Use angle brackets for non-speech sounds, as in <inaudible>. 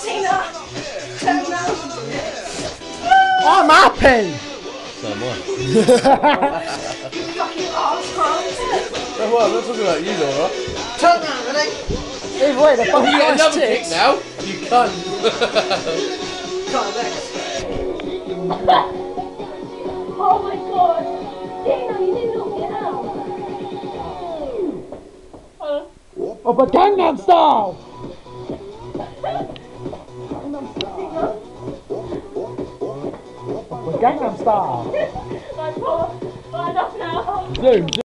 Tina! Turn round! I'm happy! So am I. Fucking arsehole! Oh, well, I'm not talking about you, Laura. Turn round, ready? Either way, they're You fucking get nice another kick now. You cunt. Come next. Oh my god! Dana, you did not get out! Oh, but Gangnam Style! Gangnam Style! <laughs> My poor, enough now! Zoom, zoom.